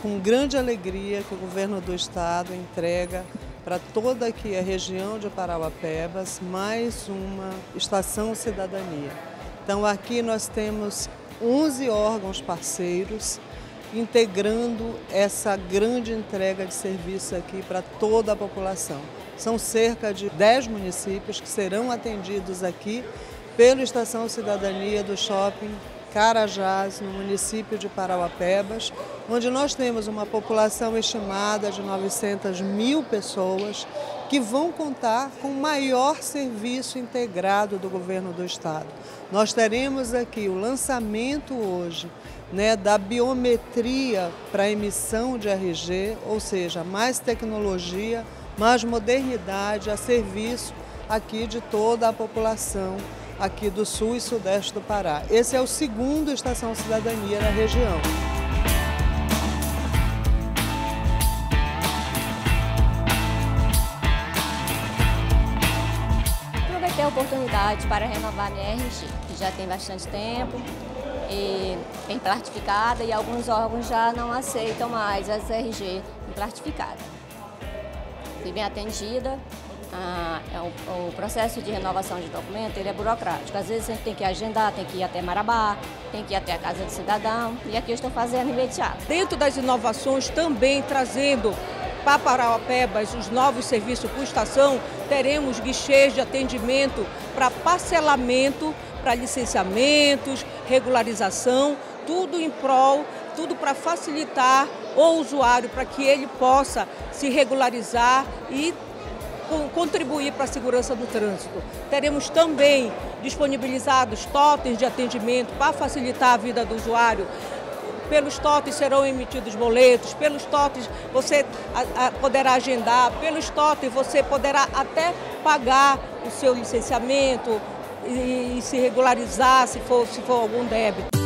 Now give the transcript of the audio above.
com grande alegria que o governo do estado entrega para toda aqui a região de Parauapebas mais uma estação cidadania. Então aqui nós temos 11 órgãos parceiros integrando essa grande entrega de serviço aqui para toda a população. São cerca de 10 municípios que serão atendidos aqui pela Estação Cidadania do Shopping Carajás, no município de Parauapebas, onde nós temos uma população estimada de 900 mil pessoas que vão contar com o maior serviço integrado do governo do estado. Nós teremos aqui o lançamento hoje né, da biometria para emissão de RG, ou seja, mais tecnologia, mais modernidade a serviço aqui de toda a população aqui do sul e sudeste do Pará. Esse é o segundo Estação Cidadania na região. Aproveitei a oportunidade para renovar minha RG, que já tem bastante tempo, e bem plastificada e alguns órgãos já não aceitam mais as RG plastificadas. Fui bem atendida, ah, é o, o, processo de renovação de documento ele é burocrático. Às vezes a gente tem que agendar, tem que ir até Marabá, tem que ir até a Casa do Cidadão, e aqui eu estou fazendo imediato. Dentro das inovações, também trazendo para Parauapebas os novos serviços por estação, teremos guichês de atendimento para parcelamento, para licenciamentos, regularização, tudo em prol, tudo para facilitar o usuário, para que ele possa se regularizar e contribuir para a segurança do trânsito. Teremos também disponibilizados totens de atendimento para facilitar a vida do usuário. Pelos totens serão emitidos boletos, pelos totens você poderá agendar, pelos totens você poderá até pagar o seu licenciamento e, se regularizar se for, se for algum débito.